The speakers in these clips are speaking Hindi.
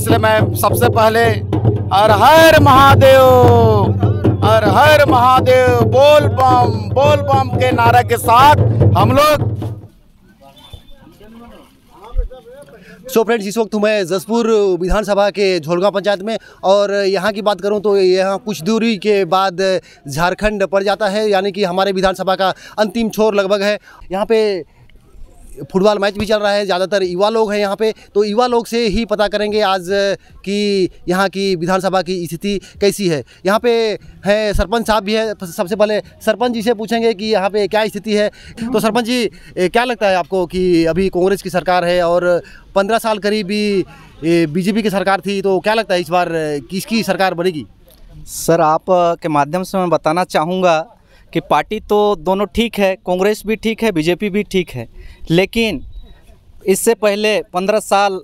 इसलिए मैं सबसे पहले हर हर महादेव, हर हर महादेव, बोल बम बोल बम के नारे के साथ हम लोग सो फ्रेंड्स इस वक्त मैं जसपुर विधानसभा के झोलगांव पंचायत में और यहाँ की बात करूँ तो यहाँ कुछ दूरी के बाद झारखंड पड़ जाता है, यानी कि हमारे विधानसभा का अंतिम छोर लगभग है। यहाँ पे फुटबॉल मैच भी चल रहा है, ज़्यादातर युवा लोग हैं यहाँ पे। तो युवा लोग से ही पता करेंगे आज कि यहाँ की विधानसभा की स्थिति कैसी है। यहाँ पे है सरपंच साहब भी है, सबसे पहले सरपंच जी से पूछेंगे कि यहाँ पे क्या स्थिति है। तो सरपंच जी क्या लगता है आपको कि अभी कांग्रेस की सरकार है और पंद्रह साल करीब भी बीजेपी की सरकार थी तो क्या लगता है इस बार किसकी सरकार बनेगी? सर, आप के माध्यम से मैं बताना चाहूँगा कि पार्टी तो दोनों ठीक है, कांग्रेस भी ठीक है, बीजेपी भी ठीक है, लेकिन इससे पहले पंद्रह साल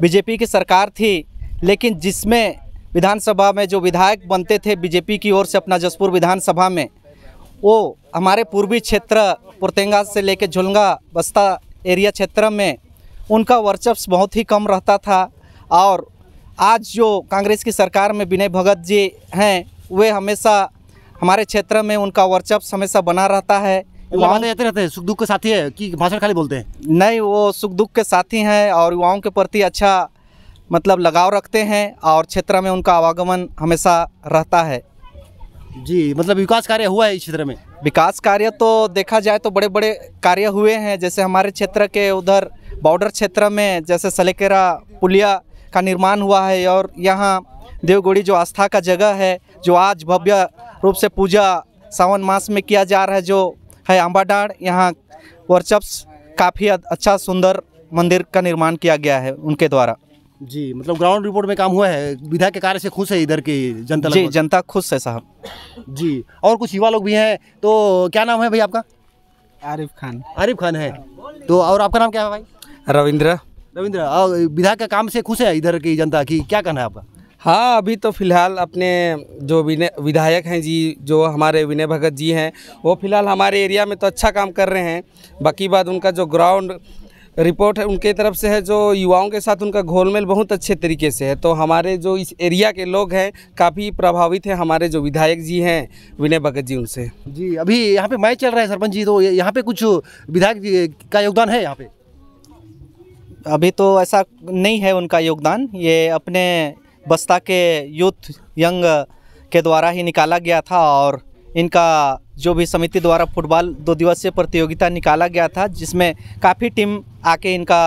बीजेपी की सरकार थी, लेकिन जिसमें विधानसभा में जो विधायक बनते थे, बीजेपी की ओर से अपना जसपुर विधानसभा में, वो हमारे पूर्वी क्षेत्र पुरतेंगा से लेकर झुलगा बस्ता एरिया क्षेत्र में, उनका वर्चस्व बहुत ही कम रहता था, और आज जो कांग्रेस की सरकार में विनय भगत जी हैं, वे हमेशा हमारे क्षेत्र में उनका वर्चस्व हमेशा बना रहता है। वहाँ रहते रहते हैं सुख दुख के साथी है कि भाषण खाली बोलते हैं? नहीं वो सुख दुख के साथी हैं और युवाओं के प्रति अच्छा मतलब लगाव रखते हैं और क्षेत्र में उनका आवागमन हमेशा रहता है। जी मतलब विकास कार्य हुआ है इस क्षेत्र में? विकास कार्य तो देखा जाए तो बड़े बड़े कार्य हुए हैं जैसे हमारे क्षेत्र के उधर बॉर्डर क्षेत्र में जैसे सलेकेरा पुलिया का निर्माण हुआ है और यहाँ देवगुड़ी जो आस्था का जगह है जो आज भव्य रूप से पूजा सावन मास में किया जा रहा है जो है अम्बाडाड़ यहाँ वर्चस्व काफ़ी अच्छा सुंदर मंदिर का निर्माण किया गया है उनके द्वारा। जी मतलब ग्राउंड रिपोर्ट में काम हुआ है? विधायक के कार्य से खुश है इधर की जनता जी जनता खुश है साहब। जी और कुछ युवा लोग भी हैं तो क्या नाम है भाई आपका? आरिफ खान। आरिफ खान है। तो और आपका नाम क्या है भाई? रविंद्र। रविंद्र विधायक के काम से खुश है इधर की जनता की? क्या कहना है आपका? हाँ अभी तो फ़िलहाल अपने जो विनय विधायक हैं जी जो हमारे विनय भगत जी हैं वो फ़िलहाल हमारे एरिया में तो अच्छा काम कर रहे हैं। बाकी बात उनका जो ग्राउंड रिपोर्ट है उनके तरफ़ से है जो युवाओं के साथ उनका घोलमेल बहुत अच्छे तरीके से है। तो हमारे जो इस एरिया के लोग हैं काफ़ी प्रभावित हैं हमारे जो विधायक जी हैं विनय भगत जी उनसे। जी अभी यहाँ पे मैच चल रहा है सरपंच जी तो यहाँ पे कुछ विधायक का योगदान है यहाँ पे? अभी तो ऐसा नहीं है उनका योगदान। ये अपने बस्ता के यूथ यंग के द्वारा ही निकाला गया था और इनका जो भी समिति द्वारा फुटबॉल दो दिवसीय प्रतियोगिता निकाला गया था जिसमें काफ़ी टीम आके इनका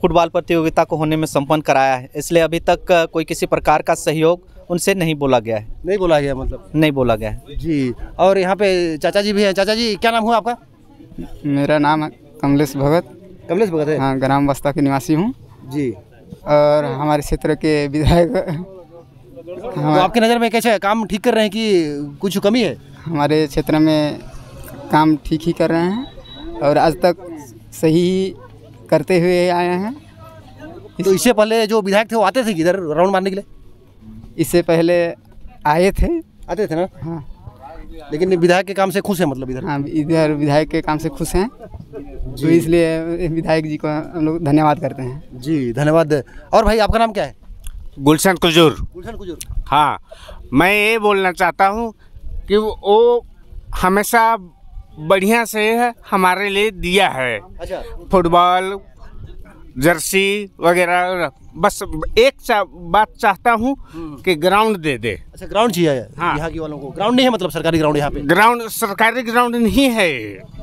फुटबॉल प्रतियोगिता को होने में संपन्न कराया है। इसलिए अभी तक कोई किसी प्रकार का सहयोग उनसे नहीं बोला गया है। नहीं बोला गया मतलब? नहीं बोला गया है। जी और यहाँ पे चाचा जी भी हैं। चाचा जी क्या नाम हुआ आपका? मेरा नाम है कमलेश भगत। कमलेश भगत है। हाँ ग्राम बस्ता के निवासी हूँ। जी। और हमारे क्षेत्र के विधायक तो आपकी नज़र में कैसे काम ठीक कर रहे हैं कि कुछ कमी है? हमारे क्षेत्र में काम ठीक ही कर रहे हैं और आज तक सही करते हुए आए हैं। इस... तो इससे पहले जो विधायक थे वो आते थे इधर राउंड मारने के लिए? इससे पहले आए थे। आते थे ना? हाँ। लेकिन विधायक के काम से खुश हैं मतलब इधर? हाँ इधर विधायक के काम से खुश हैं। तो इसलिए विधायक जी को हम लोग धन्यवाद करते हैं। जी धन्यवाद। और भाई आपका नाम क्या है? गुलशन कुजूर गुलशन कुजूर हाँ मैं ये बोलना चाहता हूँ कि वो हमेशा बढ़िया से हमारे लिए दिया है। अच्छा। फुटबॉल जर्सी वगैरह बस एक चा, बात चाहता हूँ कि ग्राउंड दे दे। अच्छा ग्राउंड चाहिए हाँ। यहाँ की वालों को। ग्राउंड नहीं है मतलब सरकारी ग्राउंड यहाँ पे? ग्राउंड सरकारी ग्राउंड नहीं है।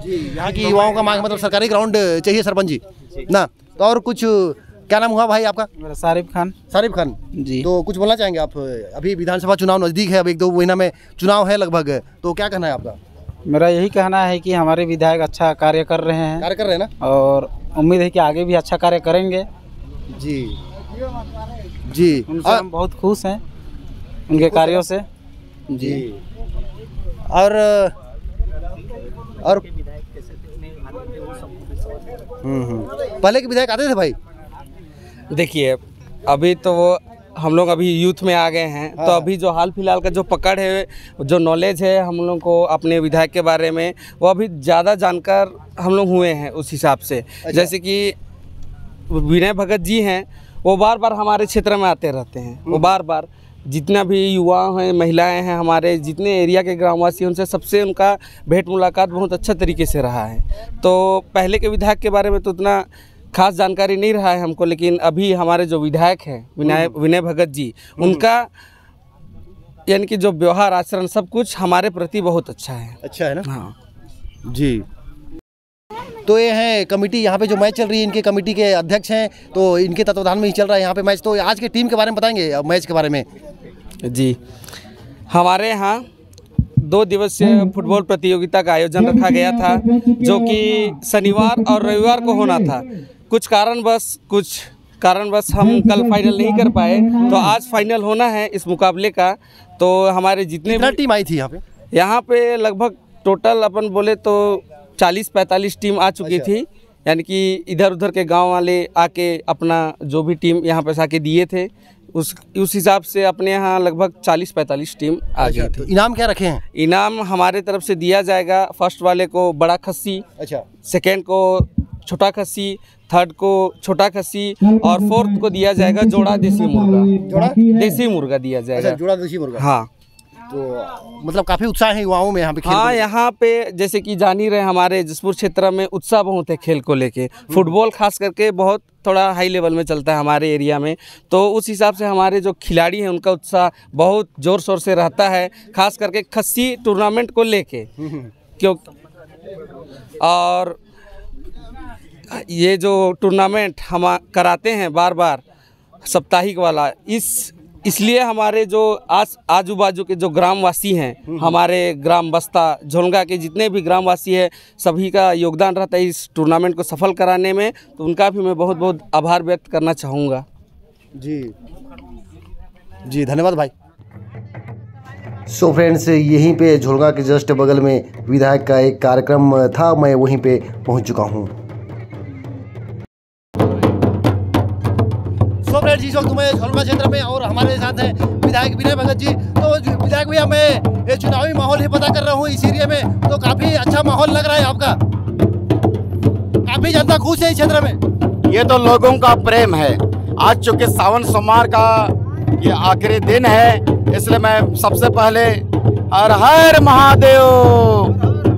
जी यहाँ की युवाओं का मांग मतलब सरकारी ग्राउंड चाहिए सरपंच जी। ना तो और कुछ क्या नाम हुआ भाई आपका? मेरा सारिफ खान। सारिफ खान? जी। तो कुछ बोलना चाहेंगे आप? अभी विधानसभा चुनाव नज़दीक है अब एक दो महीना में चुनाव है लगभग तो क्या कहना है आपका? मेरा यही कहना है कि हमारे विधायक अच्छा कार्य कर रहे हैं। कार्य कर रहे हैं ना? और उम्मीद है कि आगे भी अच्छा कार्य करेंगे। जी। जी। उनसे हम बहुत खुश हैं उनके कार्यों से। जी। और और हम्म हम्म। पहले के विधायक आते थे भाई? देखिए अभी तो वो हम लोग अभी यूथ में आ गए हैं हाँ। तो हाँ। अभी जो हाल फ़िलहाल का जो पकड़ है जो नॉलेज है हम लोग को अपने विधायक के बारे में वो अभी ज़्यादा जानकार हम लोग हुए हैं उस हिसाब से अच्छा। जैसे कि विनय भगत जी हैं वो बार बार हमारे क्षेत्र में आते रहते हैं वो बार बार जितना भी युवा हैं महिलाएँ हैं हमारे जितने एरिया के ग्रामवासी हैं उनसे सबसे उनका भेंट मुलाकात बहुत अच्छा तरीके से रहा है तो पहले के विधायक के बारे में तो उतना खास जानकारी नहीं रहा है हमको लेकिन अभी हमारे जो विधायक हैं विनय विनय भगत जी उनका यानी कि जो व्यवहार आचरण सब कुछ हमारे प्रति बहुत अच्छा है। अच्छा है ना? हाँ। जी। तो ये हैं कमेटी यहाँ पे जो मैच चल रही है इनके कमेटी के अध्यक्ष हैं तो इनके तत्वाधान में ही चल रहा है यहाँ पे मैच। तो आज के टीम के बारे में बताएँगे मैच के बारे में। जी। हमारे यहाँ दो दिवसीय फुटबॉल प्रतियोगिता का आयोजन रखा गया था जो कि शनिवार और रविवार को होना था। कुछ कारणवश कुछ कारणवश हम कल फाइनल नहीं कर पाए। तो आज फाइनल होना है इस मुकाबले का। तो हमारे जितने भी टीम आई थी यहाँ पे? यहाँ पे लगभग टोटल अपन बोले तो 40-45 टीम आ चुकी थी। यानी कि इधर उधर के गाँव वाले आके अपना जो भी टीम यहाँ पे आके दिए थे उस उस हिसाब से अपने यहाँ लगभग 40-45 टीम आ गई तो थी। इनाम क्या रखे हैं? इनाम हमारे तरफ़ से दिया जाएगा। फ़र्स्ट वाले को बड़ा खस्सी अच्छा। सेकेंड को छोटा खस्सी थर्ड को छोटा खस्सी और फोर्थ को दिया जाएगा जोड़ा देसी मुर्गा। जोड़ा? देसी मुर्गा दिया अच्छा जाएगा। जोड़ा देसी मुर्गा। हाँ। तो मतलब काफ़ी उत्साह है युवाओं में यहाँ पे खेल हाँ यहाँ पे जैसे कि जान ही रहे हमारे जसपुर क्षेत्र में उत्साह बहुत है खेल को लेके। फुटबॉल खास करके बहुत थोड़ा हाई लेवल में चलता है हमारे एरिया में। तो उस हिसाब से हमारे जो खिलाड़ी हैं उनका उत्साह बहुत ज़ोर शोर से रहता है खास करके खस्सी टूर्नामेंट को लेके। क्यों? और ये जो टूर्नामेंट हम कराते हैं बार बार साप्ताहिक वाला इस इसलिए हमारे जो आस आजू बाजू के जो ग्रामवासी हैं हमारे ग्राम बस्ता झोलगा के जितने भी ग्रामवासी हैं सभी का योगदान रहता है इस टूर्नामेंट को सफल कराने में तो उनका भी मैं बहुत बहुत आभार व्यक्त करना चाहूँगा। जी। जी धन्यवाद भाई। सो so फ्रेंड्स यहीं पे झोलगा के जस्ट बगल में विधायक का एक कार्यक्रम था मैं वहीं पे पहुँच चुका हूँ। फ्रेंड्स इस वक्त मैं झोलगा क्षेत्र में और हमारे साथ हैं विधायक विनय भगत जी। तो विधायक भैया, मैं ये चुनावी माहौल ही पता कर रहा हूँ इस एरिया में तो काफ़ी अच्छा माहौल लग रहा है आपका। काफ़ी जनता खुश है इस क्षेत्र में। ये तो लोगों का प्रेम है। आज चूँकि सावन सोमवार का ये आखिरी दिन है, इसलिए मैं सबसे पहले हर हर महादेव,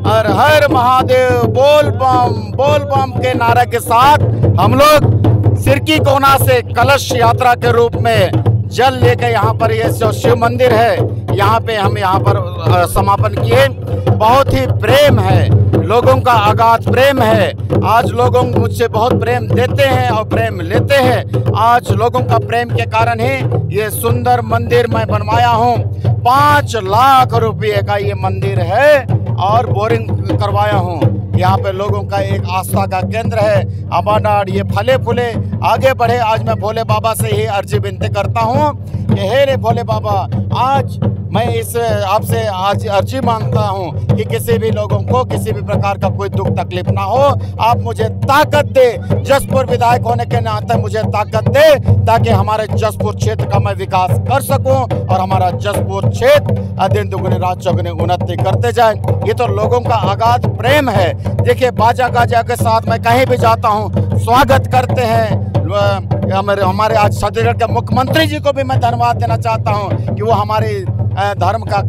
हर हर महादेव, बोल बम बोल बम के नारे के साथ हम लोग सिरकी कोना से कलश यात्रा के रूप में जल लेकर यहाँ पर ये जो शिव मंदिर है, यहाँ पे हम यहाँ पर समापन किए। बहुत ही प्रेम है, लोगों का अगाध प्रेम है। आज लोगों मुझसे बहुत प्रेम देते हैं और प्रेम लेते हैं। आज लोगों का प्रेम के कारण ही ये सुंदर मंदिर मैं बनवाया हूँ। पाँच लाख रुपये का ये मंदिर है और बोरिंग करवाया हूँ। यहाँ पे लोगों का एक आस्था का केंद्र है। अमरनाथ ये फले फूले आगे बढ़े। आज मैं भोले बाबा से ही अर्जी विनती करता हूँ कि हे रे भोले बाबा, आज मैं इस, आपसे आज अर्जी माँगता हूँ कि किसी भी लोगों को किसी भी प्रकार का कोई दुख तकलीफ़ ना हो। आप मुझे ताकत दे। जसपुर विधायक होने के नाते मुझे ताकत दे ताकि हमारे जसपुर क्षेत्र का मैं विकास कर सकूँ और हमारा जसपुर क्षेत्र दिन दुगुने रात चौगुने उन्नति करते जाए। ये तो लोगों का अगाध प्रेम है। देखिए, बाजा गाजा के साथ मैं कहीं भी जाता हूँ, स्वागत करते हैं। हमारे हमारे आज छत्तीसगढ़ के मुख्यमंत्री जी को भी मैं धन्यवाद देना चाहता हूँ कि वो हमारे धर्म का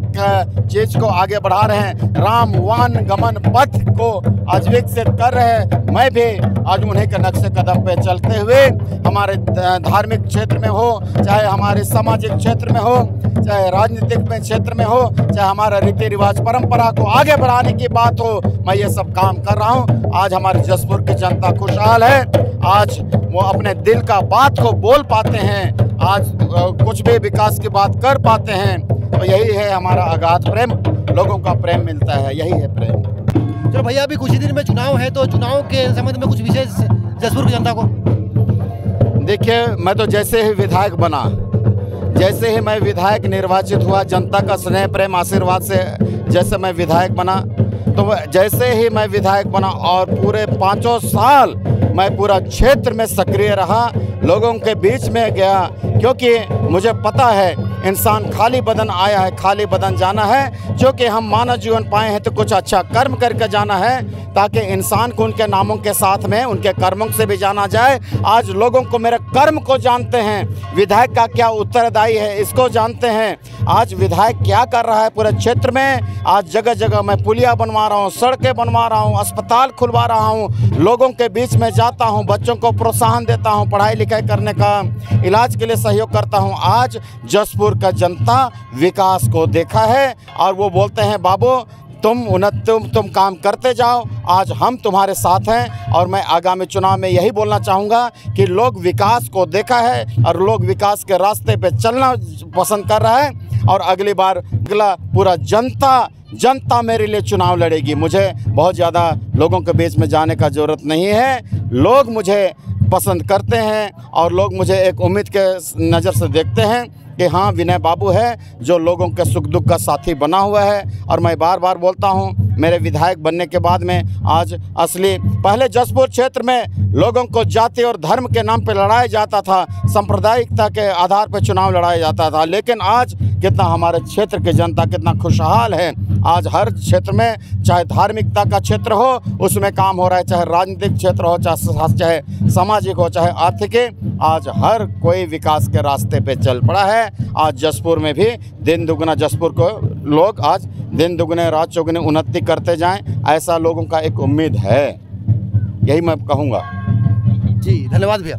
चीज़ को आगे बढ़ा रहे हैं। राम, वन, गमन, पथ को आज विकसित कर रहे हैं। मैं भी आज उन्हीं के नक्शे कदम पे चलते हुए हमारे धार्मिक क्षेत्र में हो, चाहे हमारे सामाजिक क्षेत्र में हो, चाहे राजनीतिक में क्षेत्र में हो, चाहे हमारा रीति रिवाज परंपरा को आगे बढ़ाने की बात हो, मैं ये सब काम कर रहा हूँ। आज हमारे जसपुर की जनता खुशहाल है। आज वो अपने दिल का बात को बोल पाते हैं आज कुछ भी विकास की बात कर पाते हैं तो यही है हमारा आगाध प्रेम। लोगों का प्रेम मिलता है यही है प्रेम। चलो भैया अभी कुछ ही दिन में चुनाव है तो चुनाव के संबंध में कुछ विशेष जसपुर की जनता को। देखिए मैं तो जैसे ही विधायक बना जैसे ही मैं विधायक निर्वाचित हुआ जनता का स्नेह प्रेम आशीर्वाद से जैसे मैं विधायक बना तो जैसे ही मैं विधायक बना और पूरे पाँचों साल मैं पूरा क्षेत्र में सक्रिय रहा, लोगों के बीच में गया, क्योंकि मुझे पता है इंसान खाली बदन आया है, खाली बदन जाना है। जो कि हम मानव जीवन पाए हैं तो कुछ अच्छा कर्म करके जाना है, ताकि इंसान को उनके नामों के साथ में, उनके कर्मों से भी जाना जाए। आज लोगों को मेरे कर्म को जानते हैं। विधायक का क्या उत्तरदायी है, इसको जानते हैं। आज विधायक क्या कर रहा है पूरे क्षेत्र में? आज जगह जगह मैं पुलिया बनवा रहा हूँ, सड़कें बनवा रहा हूँ, अस्पताल खुलवा रहा हूँ। लोगों के बीच में जाता हूँ, बच्चों को प्रोत्साहन देता हूँ, पढ़ाई लिखाई करने का इलाज के लिए सहयोग करता हूँ। आज जसपुर का जनता विकास को देखा है और वो बोलते हैं, बाबू, तुम उन्नत, तुम तुम काम करते जाओ, आज हम तुम्हारे साथ हैं। और मैं आगामी चुनाव में यही बोलना चाहूँगा कि लोग विकास को देखा है और लोग विकास के रास्ते पे चलना पसंद कर रहा है। और अगली बार अगला पूरा जनता जनता मेरे लिए चुनाव लड़ेगी। मुझे बहुत ज़्यादा लोगों के बीच में जाने का ज़रूरत नहीं है। लोग मुझे पसंद करते हैं और लोग मुझे एक उम्मीद के नज़र से देखते हैं। कि हाँ विनय बाबू है, जो लोगों के सुख दुख का साथी बना हुआ है। और मैं बार बार बोलता हूँ, मेरे विधायक बनने के बाद में आज असली, पहले जसपुर क्षेत्र में लोगों को जाति और धर्म के नाम पर लड़ाया जाता था, सांप्रदायिकता के आधार पर चुनाव लड़ाया जाता था। लेकिन आज कितना हमारे क्षेत्र की जनता कितना खुशहाल है। आज हर क्षेत्र में चाहे धार्मिकता का क्षेत्र हो उसमें काम हो रहा है चाहे राजनीतिक क्षेत्र हो चाहे चाहे सामाजिक हो चाहे आर्थिक आज हर कोई विकास के रास्ते पे चल पड़ा है। आज जसपुर में भी दिन दुगना जसपुर को लोग आज दिन दुगने रात चौगुने उन्नति करते जाएँ ऐसा लोगों का एक उम्मीद है। यही मैं कहूँगा। जी धन्यवाद भैया।